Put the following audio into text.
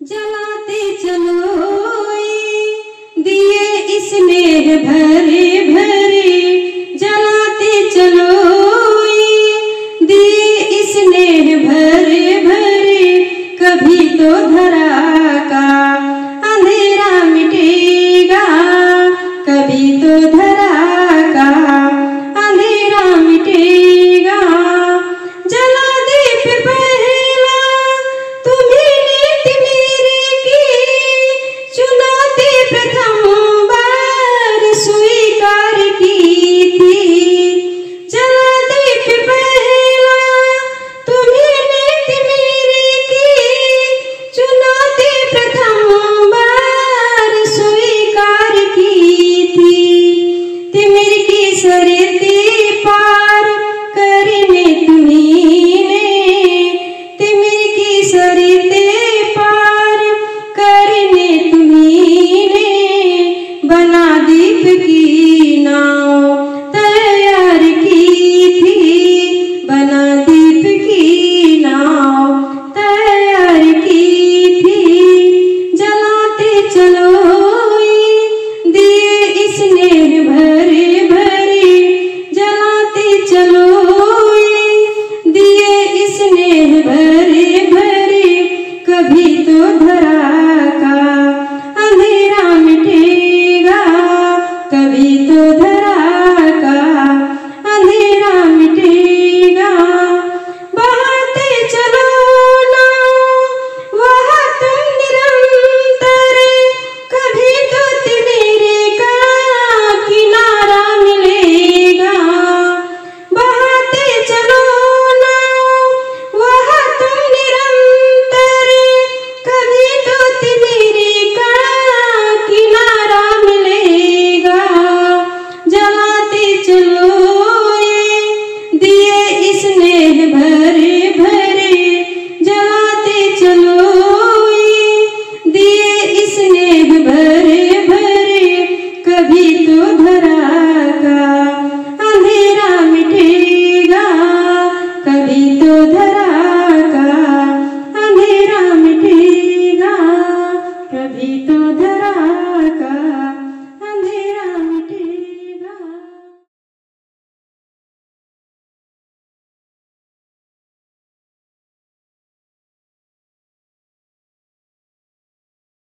जलाते चलो दिए इसने भर धरा का अंधेरा मिटेगा। कभी तो धरा का अंधेरा कभी तो